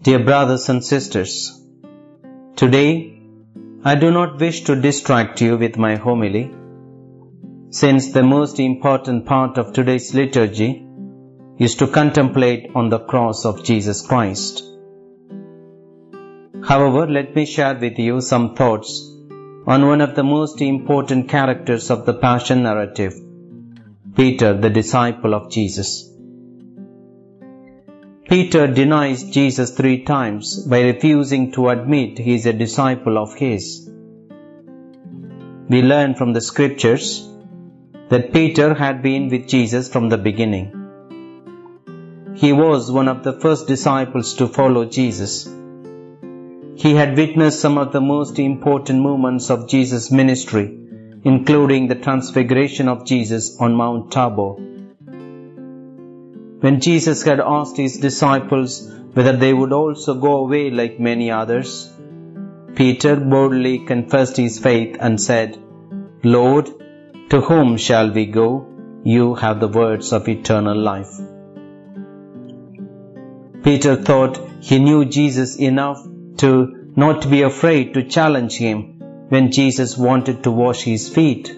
Dear brothers and sisters, today I do not wish to distract you with my homily, since the most important part of today's liturgy is to contemplate on the cross of Jesus Christ. However, let me share with you some thoughts on one of the most important characters of the Passion narrative, Peter, the disciple of Jesus. Peter denies Jesus three times by refusing to admit he is a disciple of his. We learn from the scriptures that Peter had been with Jesus from the beginning. He was one of the first disciples to follow Jesus. He had witnessed some of the most important moments of Jesus' ministry, including the transfiguration of Jesus on Mount Tabor when Jesus had asked his disciples whether they would also go away like many others, Peter boldly confessed his faith and said, Lord, to whom shall we go? You have the words of eternal life. Peter thought he knew Jesus enough to not be afraid to challenge him when Jesus wanted to wash his feet.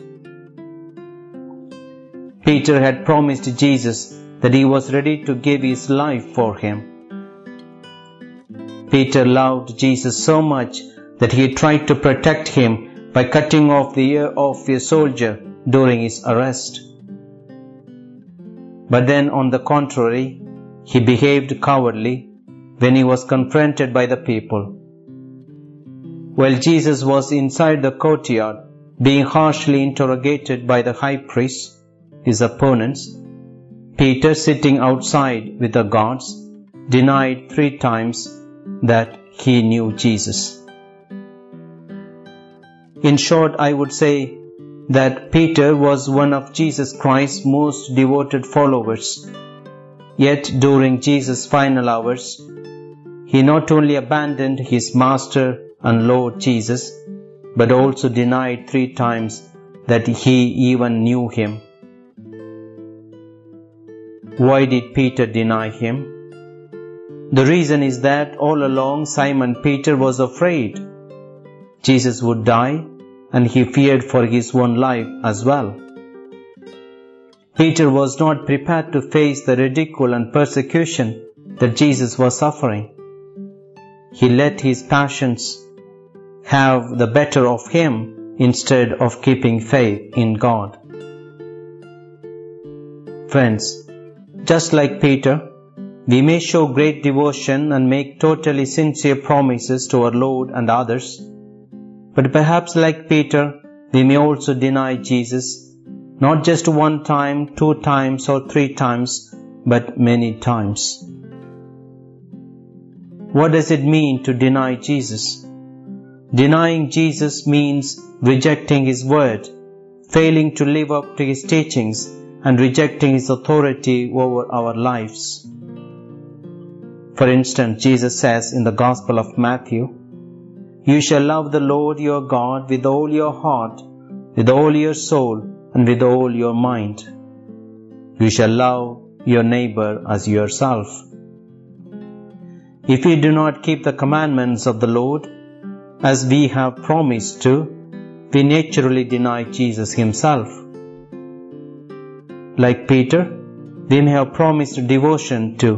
Peter had promised Jesus that he was ready to give his life for him. Peter loved Jesus so much that he tried to protect him by cutting off the ear of a soldier during his arrest. But then, on the contrary, he behaved cowardly when he was confronted by the people. While Jesus was inside the courtyard, being harshly interrogated by the high priest, his opponents, Peter, sitting outside with the guards, denied three times that he knew Jesus. In short, I would say that Peter was one of Jesus Christ's most devoted followers. Yet during Jesus' final hours, he not only abandoned his Master and Lord Jesus, but also denied three times that he even knew him. Why did Peter deny him? The reason is that all along Simon Peter was afraid Jesus would die and he feared for his own life as well. Peter was not prepared to face the ridicule and persecution that Jesus was suffering. He let his passions have the better of him instead of keeping faith in God. Friends, just like Peter, we may show great devotion and make totally sincere promises to our Lord and others, but perhaps like Peter, we may also deny Jesus, not just one time, two times, or three times, but many times. What does it mean to deny Jesus? Denying Jesus means rejecting His word, failing to live up to His teachings, and rejecting His authority over our lives. For instance, Jesus says in the Gospel of Matthew, You shall love the Lord your God with all your heart, with all your soul, and with all your mind. You shall love your neighbor as yourself. If we do not keep the commandments of the Lord, as we have promised to, we naturally deny Jesus Himself. Like Peter, we may have promised devotion to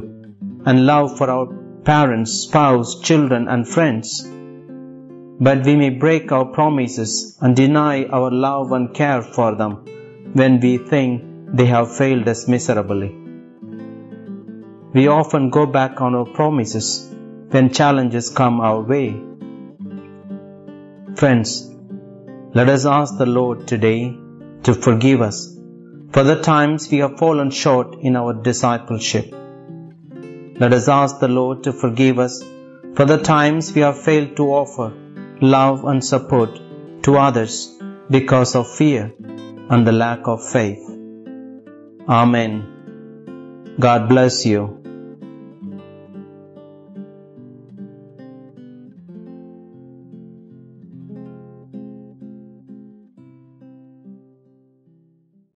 and love for our parents, spouse, children, and friends. But we may break our promises and deny our love and care for them when we think they have failed us miserably. We often go back on our promises when challenges come our way. Friends, let us ask the Lord today to forgive us for the times we have fallen short in our discipleship. Let us ask the Lord to forgive us for the times we have failed to offer love and support to others because of fear and the lack of faith. Amen. God bless you.